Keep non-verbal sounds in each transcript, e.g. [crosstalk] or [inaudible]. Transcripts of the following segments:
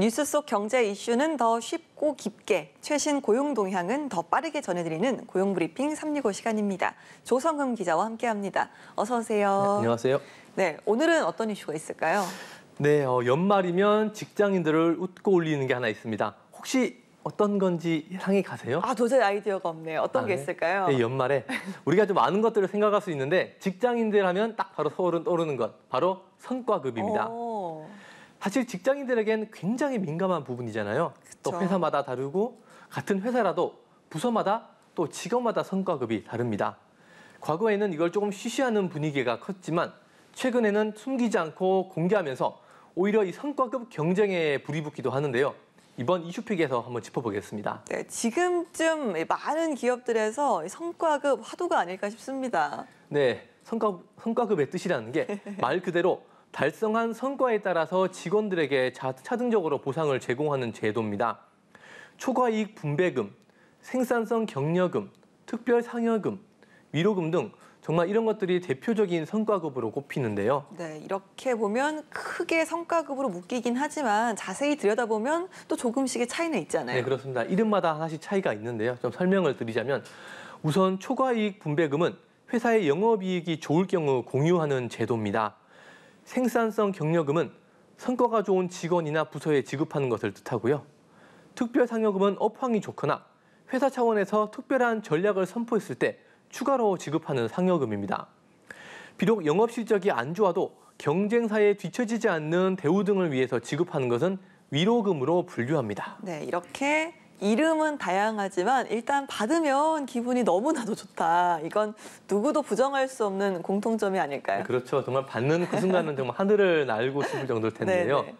뉴스 속 경제 이슈는 더 쉽고 깊게, 최신 고용 동향은 더 빠르게 전해드리는 고용 브리핑 365 시간입니다. 조성금 기자와 함께합니다. 어서 오세요. 안녕하세요. 네, 오늘은 어떤 이슈가 있을까요? 네, 어, 연말이면 직장인들을 웃고 올리는 게 하나 있습니다. 혹시 어떤 건지 상이 가세요? 아, 도저히 아이디어가 없네요. 어떤 아, 게 네? 있을까요? 네, 연말에 우리가 좀 많은 것들을 생각할 수 있는데 직장인들 하면 딱 바로 서울은 떠오르는 것, 바로 성과급입니다. 오, 사실 직장인들에겐 굉장히 민감한 부분이잖아요. 또 그쵸. 회사마다 다르고 같은 회사라도 부서마다 또 직업마다 성과급이 다릅니다. 과거에는 이걸 조금 쉬쉬하는 분위기가 컸지만 최근에는 숨기지 않고 공개하면서 오히려 이 성과급 경쟁에 불이 붙기도 하는데요. 이번 이슈픽에서 한번 짚어보겠습니다. 네, 지금쯤 많은 기업들에서 성과급 화두가 아닐까 싶습니다. 네, 성과, 성과급의 뜻이라는 게 [laughs] 말 그대로 달성한 성과에 따라서 직원들에게 자, 차등적으로 보상을 제공하는 제도입니다. 초과이익 분배금, 생산성 격려금, 특별 상여금, 위로금 등 정말 이런 것들이 대표적인 성과급으로 꼽히는데요. 네, 이렇게 보면 크게 성과급으로 묶이긴 하지만 자세히 들여다보면 또 조금씩의 차이는 있잖아요. 네, 그렇습니다. 이름마다 하나씩 차이가 있는데요. 좀 설명을 드리자면 우선 초과이익 분배금은 회사의 영업이익이 좋을 경우 공유하는 제도입니다. 생산성 격려금은 성과가 좋은 직원이나 부서에 지급하는 것을 뜻하고요. 특별 상여금은 업황이 좋거나 회사 차원에서 특별한 전략을 선포했을 때 추가로 지급하는 상여금입니다. 비록 영업 실적이 안 좋아도 경쟁사에 뒤처지지 않는 대우 등을 위해서 지급하는 것은 위로금으로 분류합니다. 네, 이렇게 이름은 다양하지만 일단 받으면 기분이 너무나도 좋다. 이건 누구도 부정할 수 없는 공통점이 아닐까요? 그렇죠. 정말 받는 그 순간은 정말 하늘을 날고 싶을 정도일 텐데요. [laughs] 네, 네.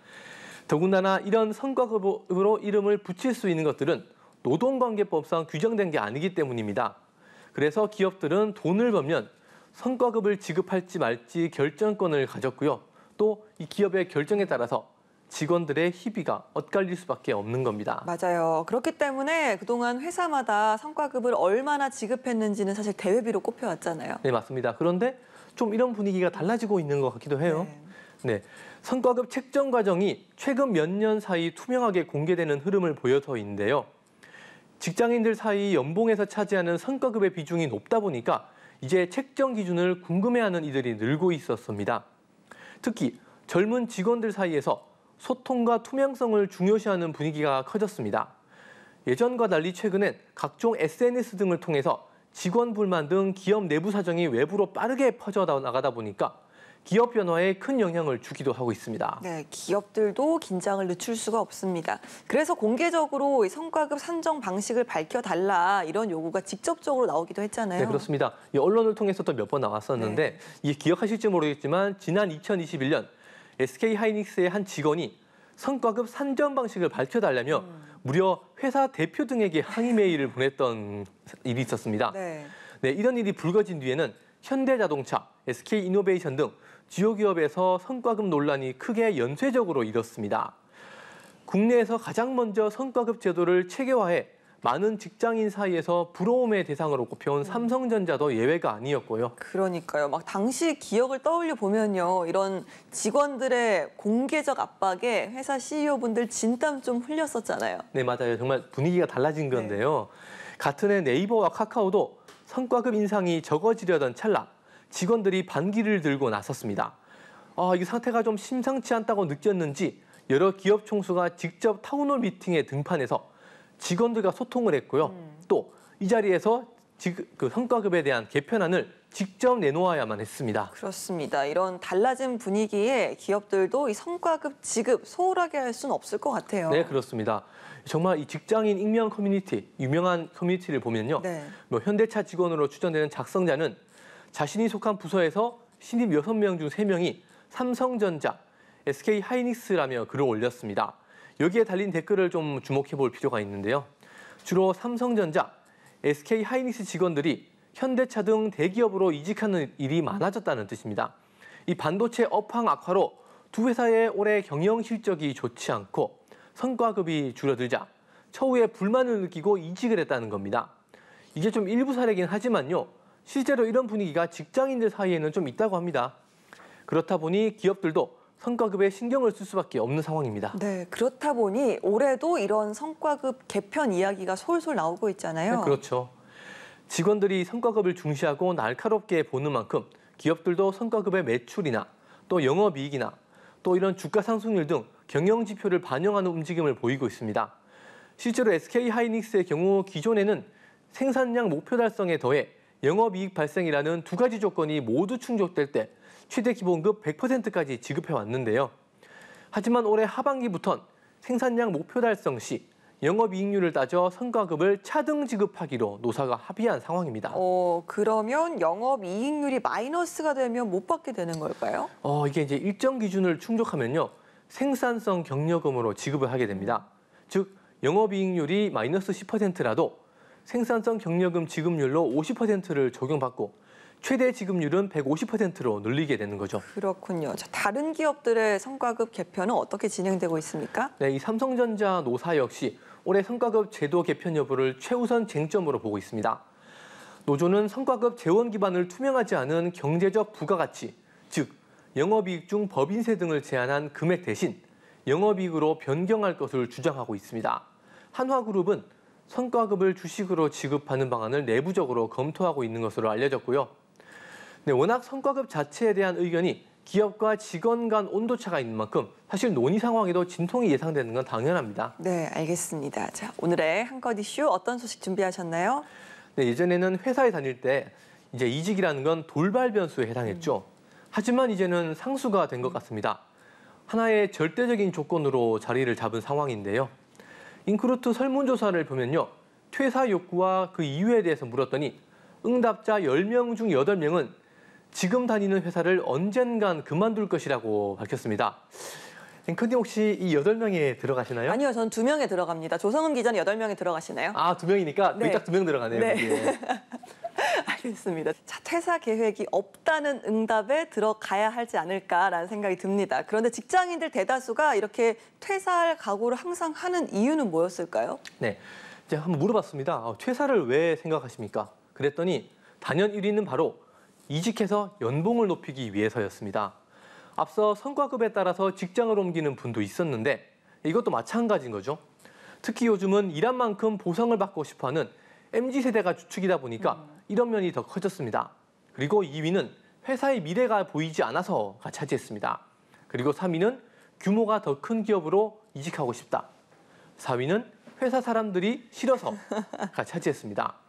더군다나 이런 성과급으로 이름을 붙일 수 있는 것들은 노동관계법상 규정된 게 아니기 때문입니다. 그래서 기업들은 돈을 벌면 성과급을 지급할지 말지 결정권을 가졌고요. 또 이 기업의 결정에 따라서 직원들의 희비가 엇갈릴 수밖에 없는 겁니다. 맞아요. 그렇기 때문에 그동안 회사마다 성과급을 얼마나 지급했는지는 사실 대회비로 꼽혀왔잖아요. 네, 맞습니다. 그런데 좀 이런 분위기가 달라지고 있는 것 같기도 해요. 네. 네, 성과급 책정 과정이 최근 몇 년 사이 투명하게 공개되는 흐름을 보여서인데요. 직장인들 사이 연봉에서 차지하는 성과급의 비중이 높다 보니까 이제 책정 기준을 궁금해하는 이들이 늘고 있었습니다. 특히 젊은 직원들 사이에서 소통과 투명성을 중요시하는 분위기가 커졌습니다. 예전과 달리 최근엔 각종 SNS 등을 통해서 직원 불만 등 기업 내부 사정이 외부로 빠르게 퍼져 나가다 보니까 기업 변화에 큰 영향을 주기도 하고 있습니다. 네, 기업들도 긴장을 늦출 수가 없습니다. 그래서 공개적으로 이 성과급 산정 방식을 밝혀달라 이런 요구가 직접적으로 나오기도 했잖아요. 네, 그렇습니다. 이 언론을 통해서도 몇 번 나왔었는데 이게 기억하실지 모르겠지만 지난 2021년 SK 하이닉스의 한 직원이 성과급 산정 방식을 밝혀달라며 무려 회사 대표 등에게 항의 메일을 보냈던 일이 있었습니다. 네. 네, 이런 일이 불거진 뒤에는 현대자동차, SK이노베이션 등 주요 기업에서 성과급 논란이 크게 연쇄적으로 일었습니다. 국내에서 가장 먼저 성과급 제도를 체계화해 많은 직장인 사이에서 부러움의 대상으로 꼽혀온 삼성전자도 예외가 아니었고요. 그러니까요. 막 당시 기억을 떠올려 보면요. 이런 직원들의 공개적 압박에 회사 CEO분들 진땀 좀 흘렸었잖아요. 네, 맞아요. 정말 분위기가 달라진 건데요. 같은 해 네이버와 카카오도 성과급 인상이 적어지려던 찰나 직원들이 반기를 들고 나섰습니다. 아, 이 상태가 좀 심상치 않다고 느꼈는지 여러 기업 총수가 직접 town hall 미팅에 등판해서 직원들과 소통을 했고요. 또이 자리에서 지- 그 성과급에 대한 개편안을 직접 내놓아야만 했습니다. 그렇습니다. 이런 달라진 분위기에 기업들도 이 성과급 지급 소홀하게 할 수는 없을 것 같아요. 네, 그렇습니다. 정말 이 직장인 익명 커뮤니티, 유명한 커뮤니티를 보면요. 네. 뭐 현대차 직원으로 추정되는 작성자는 자신이 속한 부서에서 신입 6명 중 3명이 삼성전자, SK 하이닉스라며 글을 올렸습니다. 여기에 달린 댓글을 좀 주목해 볼 필요가 있는데요. 주로 삼성전자, SK 하이닉스 직원들이 현대차 등 대기업으로 이직하는 일이 많아졌다는 뜻입니다. 이 반도체 업황 악화로 두 회사의 올해 경영 실적이 좋지 않고 성과급이 줄어들자 처우에 불만을 느끼고 이직을 했다는 겁니다. 이게 좀 일부 사례긴 하지만요. 실제로 이런 분위기가 직장인들 사이에는 좀 있다고 합니다. 그렇다 보니 기업들도 성과급에 신경을 쓸 수밖에 없는 상황입니다. 네, 그렇다 보니 올해도 이런 성과급 개편 이야기가 솔솔 나오고 있잖아요. 네, 그렇죠. 직원들이 성과급을 중시하고 날카롭게 보는 만큼 기업들도 성과급의 매출이나 또 영업이익이나 또 이런 주가 상승률 등 경영 지표를 반영하는 움직임을 보이고 있습니다. 실제로 SK 하이닉스의 경우 기존에는 생산량 목표 달성에 더해 영업이익 발생이라는 두 가지 조건이 모두 충족될 때 최대 기본급 100%까지 지급해 왔는데요. 하지만 올해 하반기부턴 생산량 목표 달성 시 영업이익률을 따져 성과급을 차등 지급하기로 노사가 합의한 상황입니다. 어, 그러면 영업 이익률이 마이너스가 되면 못 받게 되는 걸까요? 어, 이게 이제 일정 기준을 충족하면요. 생산성 경력금으로 지급을 하게 됩니다. 즉, 영업이익률이 마이너스 10%라도 생산성 경력금 지급률로 50%를 적용받고 최대 지급률은 150%로 늘리게 되는 거죠. 그렇군요. 자, 다른 기업들의 성과급 개편은 어떻게 진행되고 있습니까? 네, 이 삼성전자 노사 역시 올해 성과급 제도 개편 여부를 최우선 쟁점으로 보고 있습니다. 노조는 성과급 재원 기반을 투명하지 않은 경제적 부가가치, 즉 영업이익 중 법인세 등을 제한한 금액 대신 영업이익으로 변경할 것을 주장하고 있습니다. 한화그룹은 성과급을 주식으로 지급하는 방안을 내부적으로 검토하고 있는 것으로 알려졌고요. 네, 워낙 성과급 자체에 대한 의견이 기업과 직원 간 온도차가 있는 만큼 사실 논의 상황에도 진통이 예상되는 건 당연합니다. 네, 알겠습니다. 자, 오늘의 한껏 이슈 어떤 소식 준비하셨나요? 네, 예전에는 회사에 다닐 때 이제 이직이라는 건 돌발 변수에 해당했죠. 하지만 이제는 상수가 된 것 같습니다. 하나의 절대적인 조건으로 자리를 잡은 상황인데요. 인크루트 설문조사를 보면요. 퇴사 욕구와 그 이유에 대해서 물었더니 응답자 10명 중 8명은 지금 다니는 회사를 언젠간 그만둘 것이라고 밝혔습니다. 앵커님 혹시 이 8명에 들어가시나요? 아니요, 전 두 명에 들어갑니다. 조성은 기자는 여덟 명에 들어가시나요? 아, 두 명이니까 네. 딱두 명 들어가네요. 네. [laughs] 알겠습니다. 자, 퇴사 계획이 없다는 응답에 들어가야 하지 않을까라는 생각이 듭니다. 그런데 직장인들 대다수가 이렇게 퇴사할 각오를 항상 하는 이유는 뭐였을까요? 네, 제가 한번 물어봤습니다. 어, 퇴사를 왜 생각하십니까? 그랬더니 단연 1위는 바로 이직해서 연봉을 높이기 위해서였습니다. 앞서 성과급에 따라서 직장을 옮기는 분도 있었는데 이것도 마찬가지인 거죠. 특히 요즘은 일한 만큼 보상을 받고 싶어하는 mz 세대가 주축이다 보니까 이런 면이 더 커졌습니다. 그리고 2위는 회사의 미래가 보이지 않아서가 차지했습니다. 그리고 3위는 규모가 더 큰 기업으로 이직하고 싶다. 4위는 회사 사람들이 싫어서가 차지했습니다.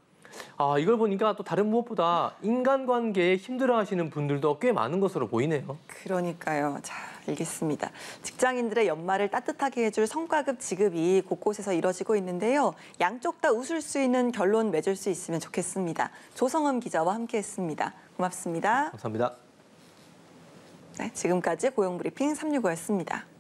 아, 이걸 보니까 또 다른 무엇보다 인간관계에 힘들어하시는 분들도 꽤 많은 것으로 보이네요. 그러니까요. 자, 알겠습니다. 직장인들의 연말을 따뜻하게 해줄 성과급 지급이 곳곳에서 이뤄지고 있는데요. 양쪽 다 웃을 수 있는 결론 맺을 수 있으면 좋겠습니다. 조성음 기자와 함께했습니다. 고맙습니다. 감사합니다. 네, 지금까지 고용브리핑 365였습니다.